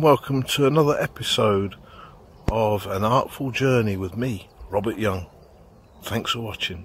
welcome to another episode of An Artful Journey with me, Robert Young. Thanks for watching.